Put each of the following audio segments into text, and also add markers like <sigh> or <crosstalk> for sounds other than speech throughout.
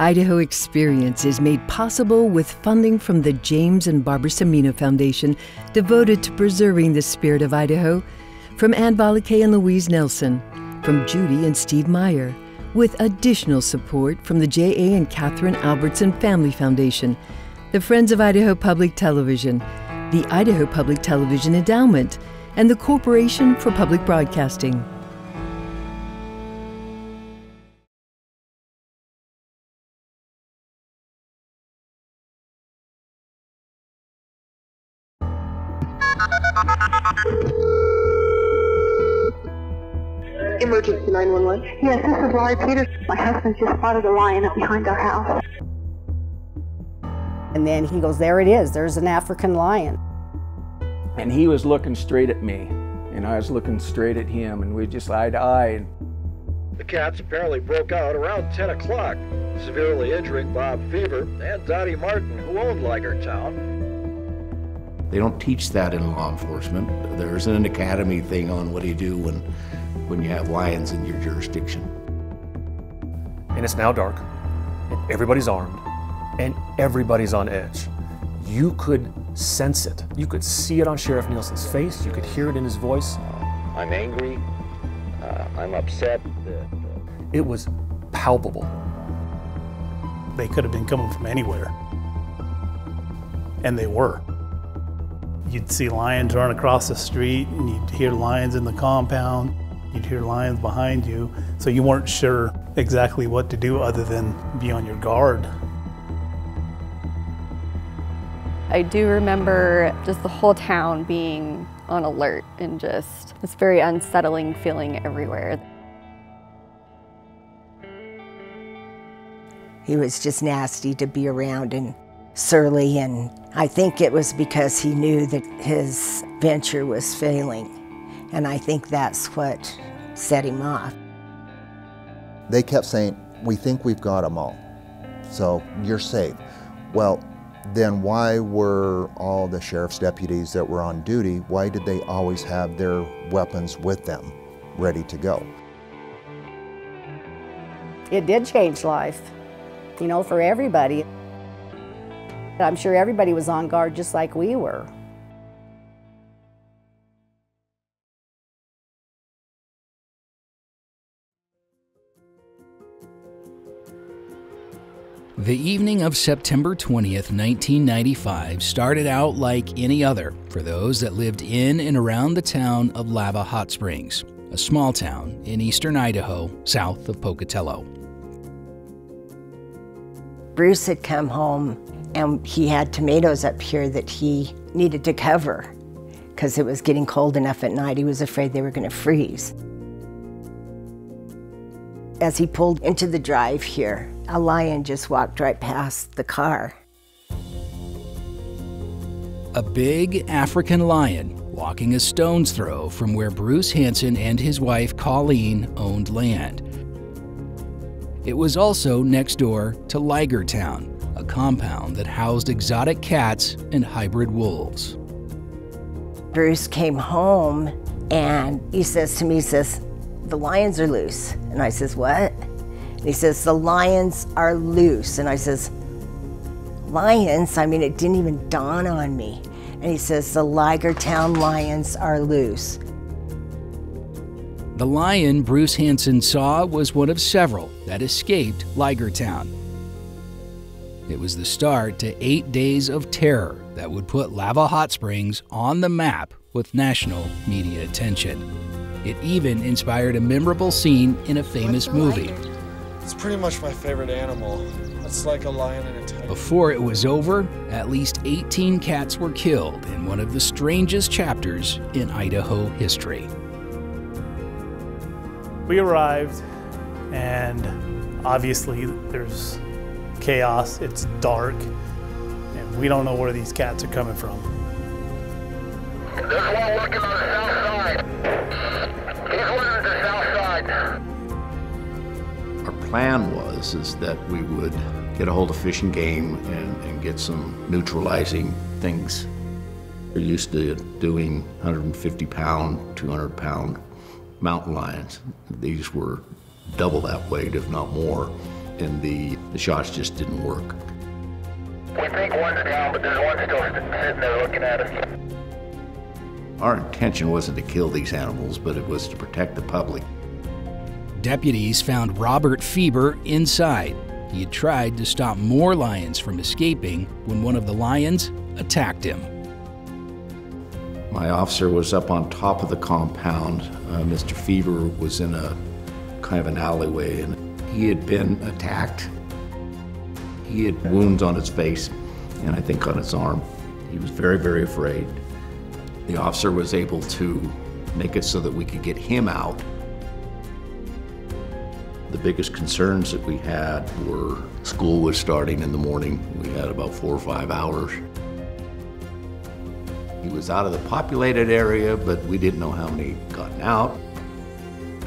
Idaho Experience is made possible with funding from the James and Barbara Cimino Foundation, devoted to preserving the spirit of Idaho, from Ann Balakay and Louise Nelson, from Judy and Steve Meyer, with additional support from the J.A. and Catherine Albertson Family Foundation, the Friends of Idaho Public Television, the Idaho Public Television Endowment, and the Corporation for Public Broadcasting. Is Laurie Peters. My husband just spotted a lion up behind our house. And then he goes, There it is. There's an African lion. And he was looking straight at me, and I was looking straight at him, and we just eye to eye. The cats apparently broke out around 10 o'clock, severely injuring Bob Fieber and Dottie Martin, who owned Ligertown. They don't teach that in law enforcement. There isn't an academy thing on what do you do when, when you have lions in your jurisdiction. And it's now dark, and everybody's armed, and everybody's on edge. You could sense it. You could see it on Sheriff Nielsen's face. You could hear it in his voice. I'm angry. Uh, I'm upset. That, It was palpable. They could have been coming from anywhere. And they were. You'd see lions run across the street, and you'd hear lions in the compound. You'd hear lions behind you. So you weren't sure exactly what to do other than be on your guard. I do remember just the whole town being on alert and just this very unsettling feeling everywhere. He was just nasty to be around and surly, and I think it was because he knew that his venture was failing. And I think that's what set him off. They kept saying, We think we've got them all, so you're safe. Well, then why were all the sheriff's deputies that were on duty, why did they always have their weapons with them, ready to go? It did change life, you know, for everybody. I'm sure everybody was on guard just like we were. The evening of September 20th, 1995 started out like any other for those that lived in and around the town of Lava Hot Springs, a small town in eastern Idaho, south of Pocatello. Bruce had come home and he had tomatoes up here that he needed to cover because it was getting cold enough at night. He was afraid they were going to freeze. As he pulled into the drive here, a lion just walked right past the car. A big African lion walking a stone's throw from where Bruce Hanson and his wife Colleen owned land. It was also next door to Ligertown, a compound that housed exotic cats and hybrid wolves. Bruce came home and he says to me, he says, the lions are loose. And I says, what? And he says, the lions are loose. And I says, lions? I mean, it didn't even dawn on me. And he says, the Ligertown lions are loose. The lion Bruce Hanson saw was one of several that escaped Ligertown. It was the start to eight days of terror that would put Lava Hot Springs on the map with national media attention. It even inspired a memorable scene in a famous movie. It's pretty much my favorite animal. It's like a lion and a tiger. Before it was over, at least 18 cats were killed in one of the strangest chapters in Idaho history. We arrived, and obviously there's chaos, it's dark, and we don't know where these cats are coming from. There's one looking on the south side. He's looking at the south side. Plan was is that we would get a hold of Fish and Game and, and get some neutralizing things. We're used to doing 150 pound, 200 pound mountain lions. These were double that weight, if not more. and the, the shots just didn't work. We think one's down, but there's one still sitting there looking at us. Our intention wasn't to kill these animals, but it was to protect the public. Deputies found Robert Fieber inside. He had tried to stop more lions from escaping when one of the lions attacked him. My officer was up on top of the compound. Uh, Mr. Fieber was in a kind of an alleyway and he had been attacked. He had wounds on his face and I think on his arm. He was very, very afraid. The officer was able to make it so that we could get him out. The biggest concerns that we had were school was starting in the morning. We had about four or five hours. He was out of the populated area, but we didn't know how many gotten out.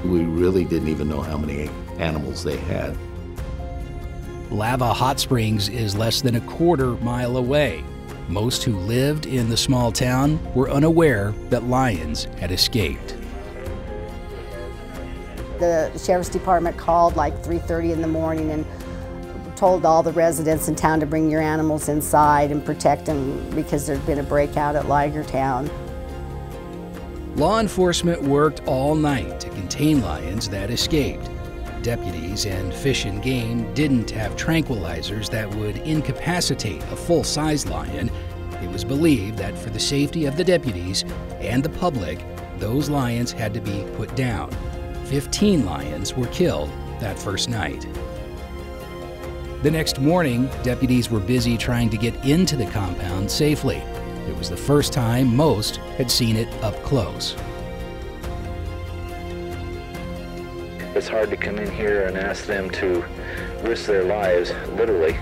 We really didn't even know how many animals they had. Lava Hot Springs is less than a quarter mile away. Most who lived in the small town were unaware that lions had escaped. The sheriff's department called like 3.30 in the morning and told all the residents in town to bring your animals inside and protect them because there'd been a breakout at Ligertown. Law enforcement worked all night to contain lions that escaped. Deputies and Fish and Game didn't have tranquilizers that would incapacitate a full sized lion. It was believed that for the safety of the deputies and the public, those lions had to be put down. 15 lions were killed that first night. The next morning, deputies were busy trying to get into the compound safely. It was the first time most had seen it up close. It's hard to come in here and ask them to risk their lives, literally.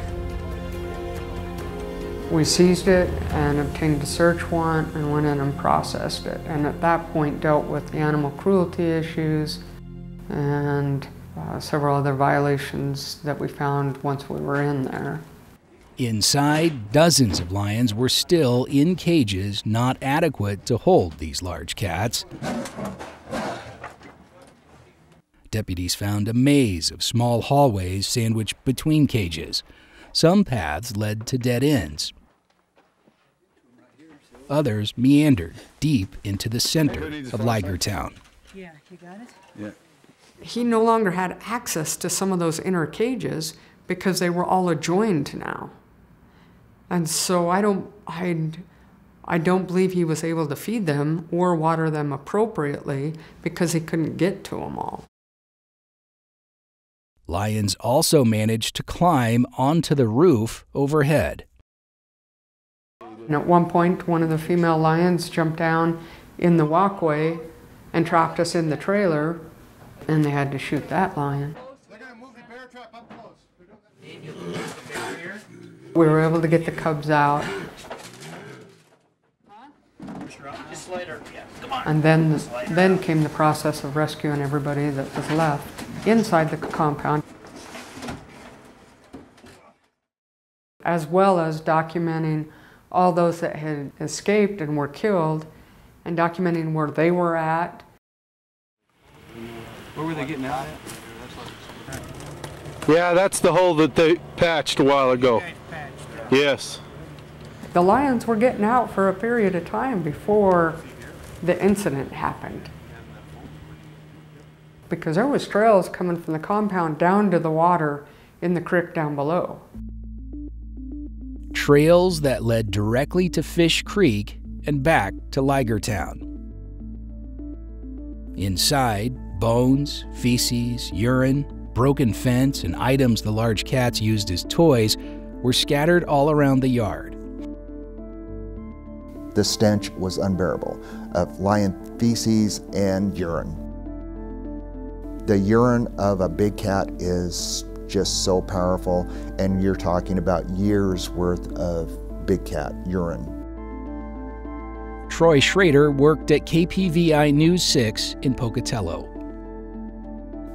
We seized it and obtained a search warrant and went in and processed it. And at that point dealt with the animal cruelty issues and uh, several other violations that we found once we were in there. Inside, dozens of lions were still in cages not adequate to hold these large cats. Deputies found a maze of small hallways sandwiched between cages. Some paths led to dead ends. Others meandered deep into the center of Ligertown. Yeah, you got it? Yeah. He no longer had access to some of those inner cages because they were all adjoined now. And so I don't, I, I don't believe he was able to feed them or water them appropriately because he couldn't get to them all. Lions also managed to climb onto the roof overhead. And at one point, one of the female lions jumped down in the walkway and trapped us in the trailer, and they had to shoot that lion. We were able to get the cubs out. And then, then came the process of rescuing everybody that was left inside the compound, as well as documenting all those that had escaped and were killed, and documenting where they were at. Where were they getting out at? Yeah, that's the hole that they patched a while ago. Yes. The lions were getting out for a period of time before the incident happened. Because there was trails coming from the compound down to the water in the creek down below. Trails that led directly to Fish Creek and back to Ligertown. Inside, bones, feces, urine, broken fence, and items the large cats used as toys were scattered all around the yard. The stench was unbearable of lion feces and urine. The urine of a big cat is just so powerful, and you're talking about years worth of big cat urine. Troy Schrader worked at KPVI News 6 in Pocatello.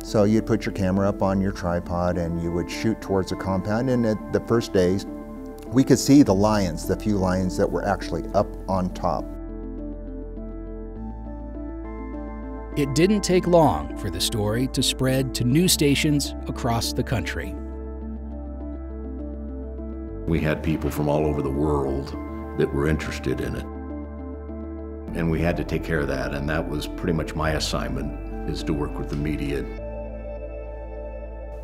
So you'd put your camera up on your tripod and you would shoot towards the compound, and at the first days, we could see the lions, the few lions that were actually up on top. It didn't take long for the story to spread to news stations across the country. We had people from all over the world that were interested in it. And we had to take care of that, and that was pretty much my assignment, is to work with the media.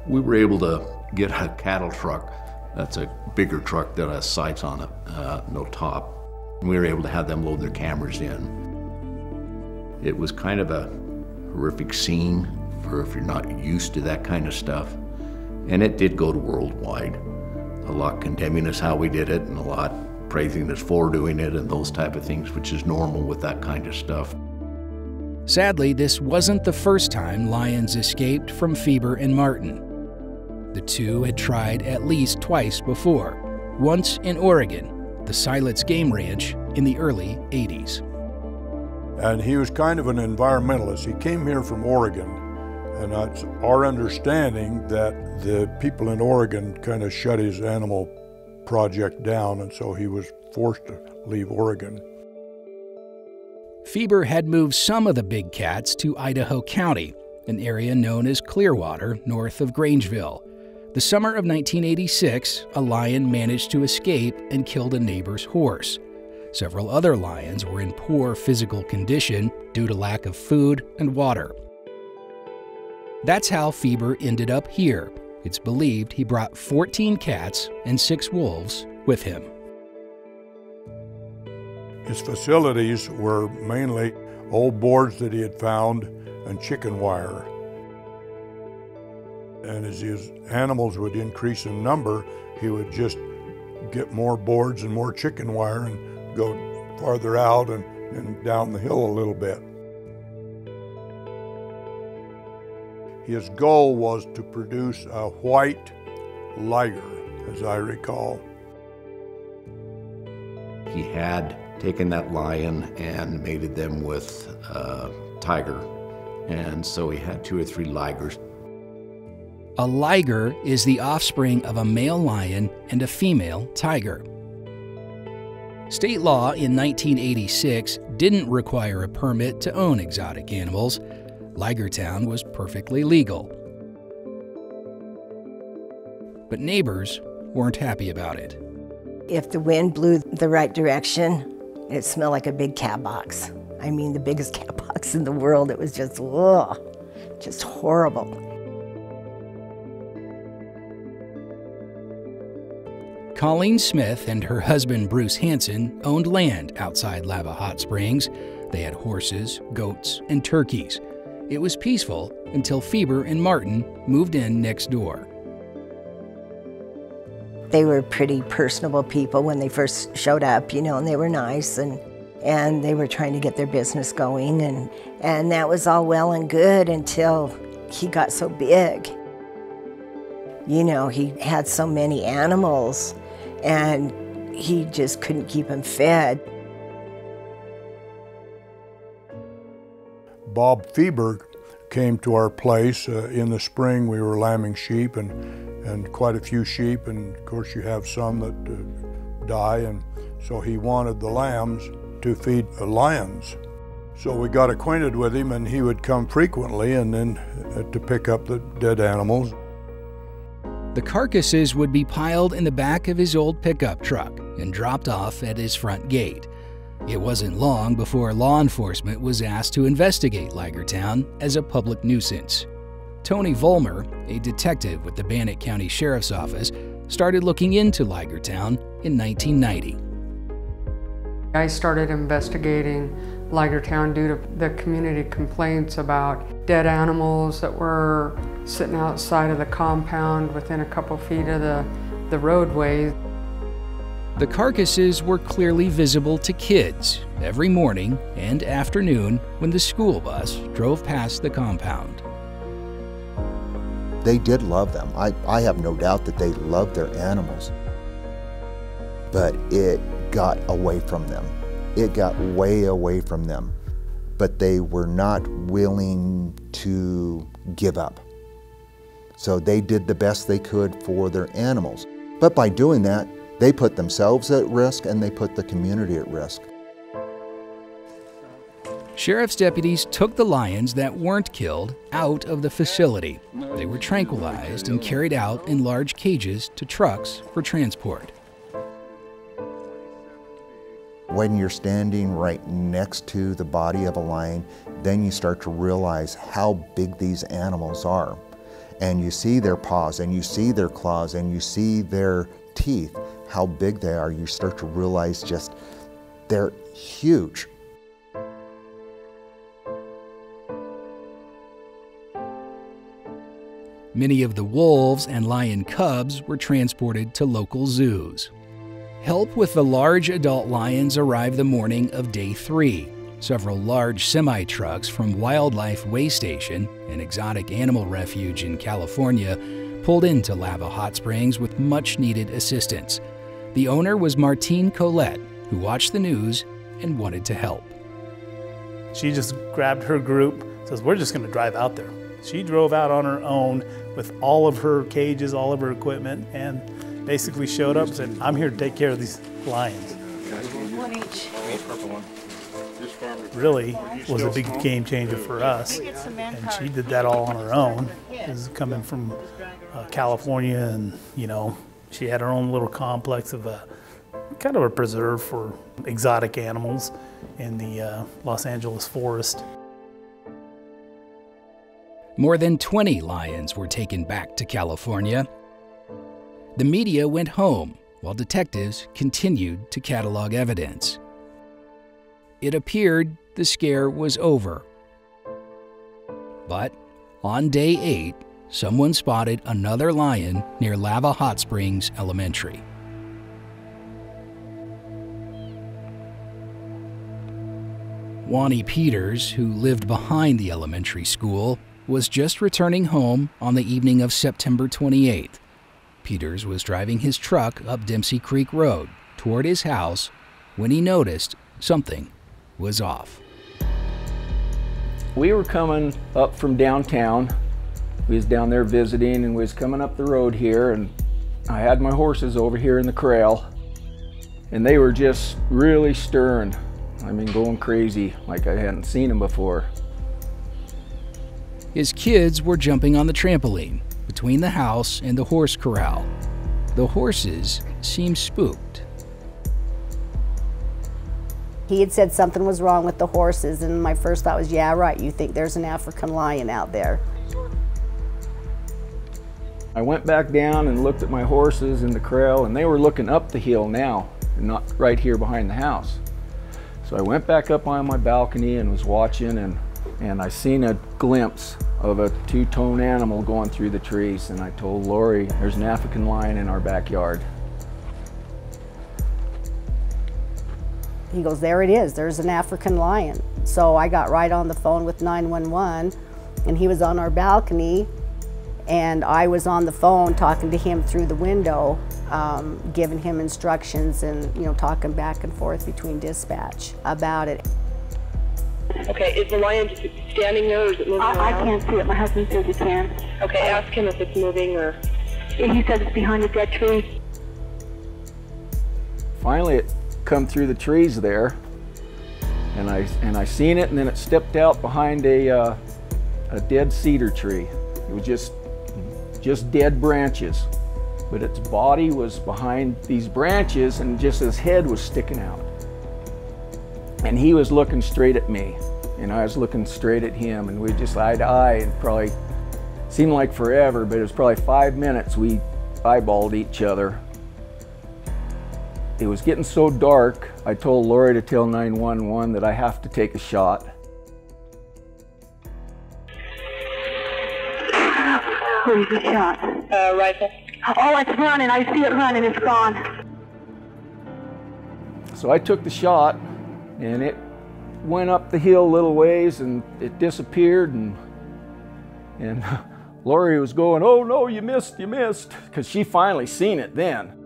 We were able to get a cattle truck, that's a bigger truck that has sights on it, uh, no top. We were able to have them load their cameras in. It was kind of a horrific scene for if you're not used to that kind of stuff. And it did go to worldwide. A lot condemning us how we did it and a lot praising us for doing it and those type of things, which is normal with that kind of stuff. Sadly, this wasn't the first time lions escaped from Fieber and Martin. The two had tried at least twice before, once in Oregon, the Siletz Game Ranch, in the early 80s. And he was kind of an environmentalist. He came here from Oregon, and it's our understanding that the people in Oregon kind of shut his animal project down, and so he was forced to leave Oregon. Fieber had moved some of the big cats to Idaho County, an area known as Clearwater, north of Grangeville. The summer of 1986, a lion managed to escape and killed a neighbor's horse. Several other lions were in poor physical condition due to lack of food and water. That's how Fieber ended up here. It's believed he brought 14 cats and six wolves with him. His facilities were mainly old boards that he had found and chicken wire. And as his animals would increase in number, he would just get more boards and more chicken wire and go farther out and, and down the hill a little bit. His goal was to produce a white liger, as I recall. He had taken that lion and mated them with uh, tiger, and so he had two or three ligers. A liger is the offspring of a male lion and a female tiger. State law in 1986 didn't require a permit to own exotic animals. Ligertown was perfectly legal. But neighbors weren't happy about it. If the wind blew the right direction, it smelled like a big cat box. I mean, the biggest <laughs> cat box in the world. It was just, ugh, just horrible. Colleen Smith and her husband Bruce Hanson owned land outside Lava Hot Springs. They had horses, goats, and turkeys. It was peaceful until Fieber and Martin moved in next door. They were pretty personable people when they first showed up, you know, and they were nice and and they were trying to get their business going and and that was all well and good until he got so big. You know, he had so many animals and he just couldn't keep them fed. Bob Fieber came to our place uh, in the spring. We were lambing sheep and, and quite a few sheep, and of course, you have some that uh, die, and so he wanted the lambs to feed the lions. So we got acquainted with him, and he would come frequently and then uh, to pick up the dead animals. The carcasses would be piled in the back of his old pickup truck and dropped off at his front gate. It wasn't long before law enforcement was asked to investigate Ligertown as a public nuisance. Tony Vollmer, a detective with the Bannock County Sheriff's Office, started looking into Ligertown in 1990. I started investigating Ligertown due to the community complaints about dead animals that were sitting outside of the compound within a couple feet of the, the roadway. The carcasses were clearly visible to kids every morning and afternoon when the school bus drove past the compound. They did love them. I, I have no doubt that they loved their animals. But it got away from them. It got way away from them. But they were not willing to give up. So they did the best they could for their animals. But by doing that, they put themselves at risk and they put the community at risk. Sheriff's deputies took the lions that weren't killed out of the facility. They were tranquilized and carried out in large cages to trucks for transport. When you're standing right next to the body of a lion, then you start to realize how big these animals are. And you see their paws, and you see their claws, and you see their teeth, how big they are. You start to realize just they're huge. Many of the wolves and lion cubs were transported to local zoos. Help with the large adult lions arrived the morning of day three. Several large semi trucks from Wildlife Way Station, an exotic animal refuge in California, pulled into Lava Hot Springs with much needed assistance. The owner was Martine Colette, who watched the news and wanted to help. She just grabbed her group, says, We're just going to drive out there. She drove out on her own with all of her cages, all of her equipment, and basically showed up and said, I'm here to take care of these lions. One each. Really was a big game changer for us. And she did that all on her own. Is coming from uh, California, and you know, she had her own little complex of a kind of a preserve for exotic animals in the uh, Los Angeles forest. More than 20 lions were taken back to California. The media went home while detectives continued to catalog evidence. It appeared the scare was over. But on day eight, someone spotted another lion near Lava Hot Springs Elementary. Wani Peters, who lived behind the elementary school, was just returning home on the evening of September 28th. Peters was driving his truck up Dempsey Creek Road toward his house when he noticed something was off. We were coming up from downtown. We was down there visiting and we was coming up the road here and I had my horses over here in the corral and they were just really stirring. I mean, going crazy like I hadn't seen them before. His kids were jumping on the trampoline between the house and the horse corral. The horses seemed spooked. He had said something was wrong with the horses, and my first thought was, yeah, right, you think there's an African lion out there. I went back down and looked at my horses in the corral, and they were looking up the hill now, not right here behind the house. So I went back up on my balcony and was watching, and, and I seen a glimpse of a two-tone animal going through the trees, and I told Lori, there's an African lion in our backyard. He goes, there it is, there's an African lion. So I got right on the phone with 911, and he was on our balcony, and I was on the phone talking to him through the window, um, giving him instructions and, you know, talking back and forth between dispatch about it. Okay, is the lion just standing there or is it moving I, I can't see it. My husband says he can. Okay, ask him if it's moving or... He says it's behind a dead tree. Finally, it come through the trees there, and I and I seen it, and then it stepped out behind a uh, a dead cedar tree. It was just just dead branches, but its body was behind these branches, and just his head was sticking out. And he was looking straight at me, and I was looking straight at him, and we just eye to eye, and probably seemed like forever, but it was probably five minutes we eyeballed each other. It was getting so dark, I told Lori to tell 911 that I have to take a shot. Where's the shot? Uh, rifle. Oh, it's running. I see it running. It's gone. So I took the shot, and it went up the hill a little ways, and it disappeared, and and <laughs> Lori was going, oh no, you missed, you missed, because she finally seen it then.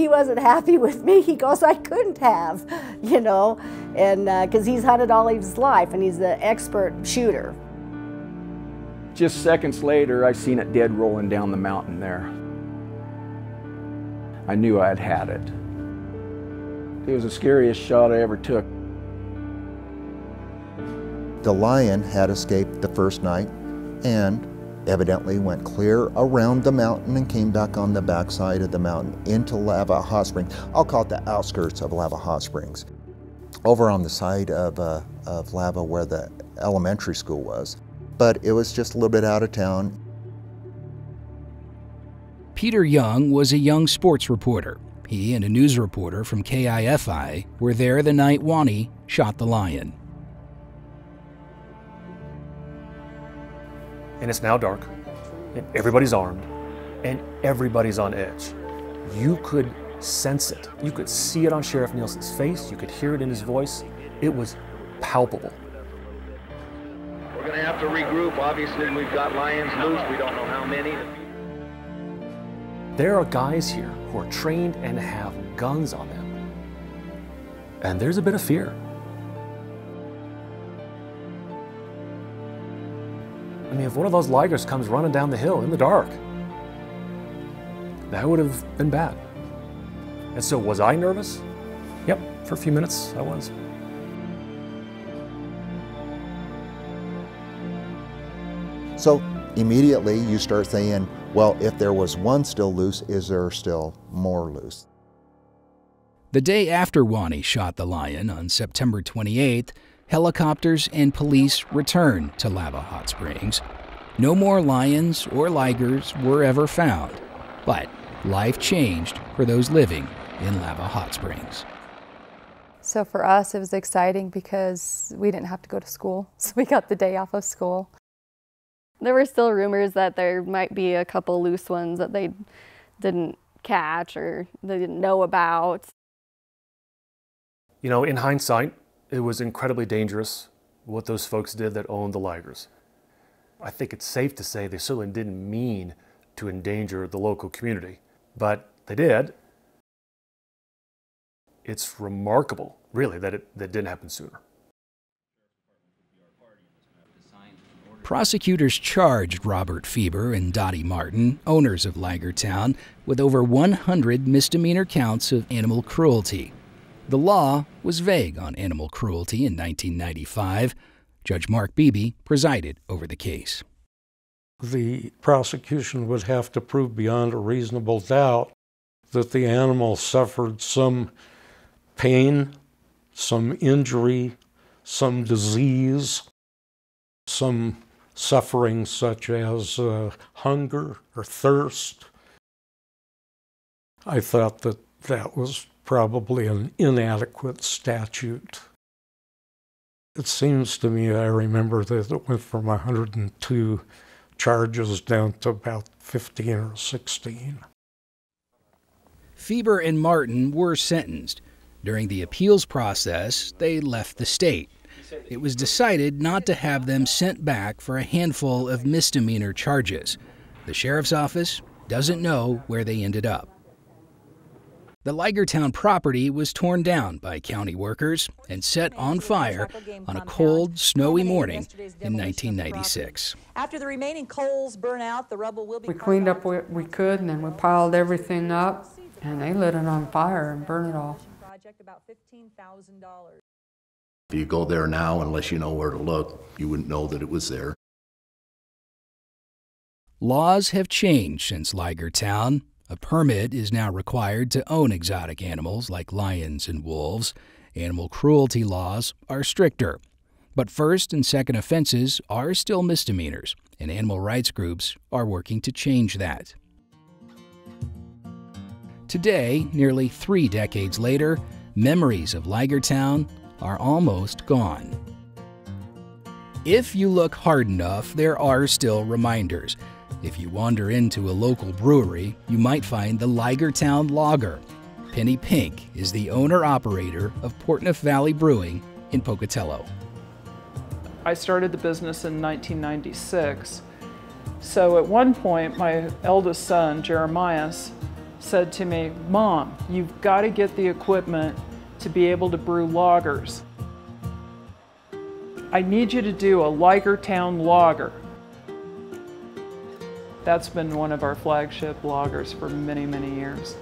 He wasn't happy with me. He goes, I couldn't have, you know, and because uh, he's hunted all his life and he's the expert shooter. Just seconds later, I seen it dead rolling down the mountain there. I knew I'd had it. It was the scariest shot I ever took. The lion had escaped the first night and evidently went clear around the mountain and came back on the backside of the mountain into Lava Hot Springs. I'll call it the outskirts of Lava Hot Springs. Over on the side of, uh, of Lava where the elementary school was. But it was just a little bit out of town. Peter Young was a young sports reporter. He and a news reporter from KIFI were there the night Wani shot the lion. And it's now dark, and everybody's armed, and everybody's on edge. You could sense it. You could see it on Sheriff Nielsen's face, you could hear it in his voice. It was palpable. We're going to have to regroup. Obviously, we've got lions loose. We don't know how many. There are guys here who are trained and have guns on them. And there's a bit of fear. I mean, if one of those ligers comes running down the hill in the dark, that would have been bad. And so, was I nervous? Yep, for a few minutes I was. So immediately you start saying, well, if there was one still loose, is there still more loose? The day after Wani shot the lion on September 28th, helicopters and police returned to Lava Hot Springs. No more lions or ligers were ever found, but life changed for those living in Lava Hot Springs. So for us, it was exciting because we didn't have to go to school. <laughs> So we got the day off of school. There were still rumors that there might be a couple loose ones that they didn't catch or they didn't know about. You know, in hindsight, it was incredibly dangerous what those folks did that owned the ligers. I think it's safe to say they certainly didn't mean to endanger the local community, but they did. It's remarkable, really, that it that didn't happen sooner. Prosecutors charged Robert Fieber and Dottie Martin, owners of Liger Town, with over 100 misdemeanor counts of animal cruelty. The law was vague on animal cruelty in 1995. Judge Mark Beebe presided over the case. The prosecution would have to prove beyond a reasonable doubt that the animal suffered some pain, some injury, some disease, some suffering such as uh, hunger or thirst. I thought that that was probably an inadequate statute. It seems to me, I remember that it went from 102 charges down to about 15 or 16. Fieber and Martin were sentenced. During the appeals process, they left the state it was decided not to have them sent back for a handful of misdemeanor charges. The sheriff's office doesn't know where they ended up. The Ligertown property was torn down by county workers and set on fire on a cold, snowy morning in 1996. After the remaining coals burn out, the rubble will be. We cleaned up what we could and then we piled everything up and they lit it on fire and burned it all. Project about $15,000. If you go there now, unless you know where to look, you wouldn't know that it was there. Laws have changed since Liger Town. A permit is now required to own exotic animals like lions and wolves. Animal cruelty laws are stricter. But first and second offenses are still misdemeanors, and animal rights groups are working to change that. Today, nearly three decades later, memories of Liger Town are almost gone. If you look hard enough, there are still reminders. If you wander into a local brewery, you might find the Ligertown Lager. Penny Pink is the owner operator of Portneuf Valley Brewing in Pocatello. I started the business in 1996. So at one point, my eldest son, Jeremiah, said to me, Mom, you've got to get the equipment to be able to brew lagers. I need you to do a Ligertown lager. That's been one of our flagship lagers for many, many years.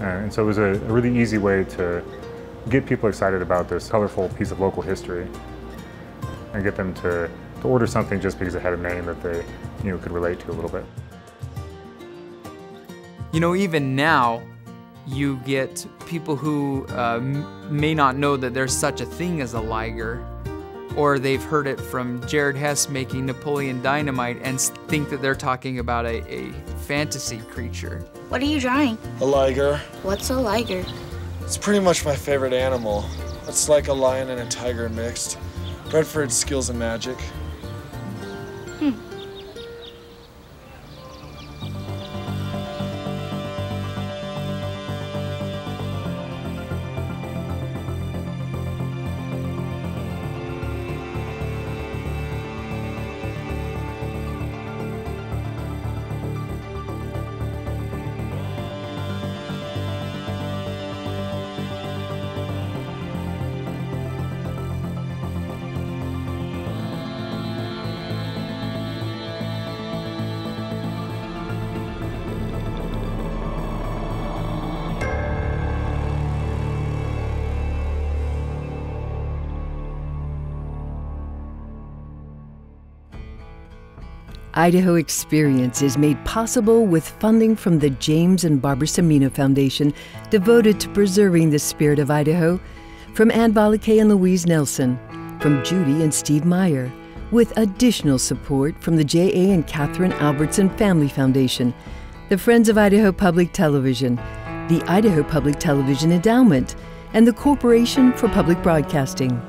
Uh, and so it was a, a really easy way to get people excited about this colorful piece of local history and get them to, to order something just because it had a name that they you know could relate to a little bit. You know, even now, you get people who uh, may not know that there's such a thing as a liger, or they've heard it from Jared Hess making Napoleon Dynamite and think that they're talking about a, a fantasy creature. What are you drawing? A liger. What's a liger? It's pretty much my favorite animal. It's like a lion and a tiger mixed. Bred for its skills and magic. Idaho Experience is made possible with funding from the James and Barbara Cimino Foundation, devoted to preserving the spirit of Idaho, from Ann Balakay and Louise Nelson, from Judy and Steve Meyer, with additional support from the J.A. and Catherine Albertson Family Foundation, the Friends of Idaho Public Television, the Idaho Public Television Endowment, and the Corporation for Public Broadcasting.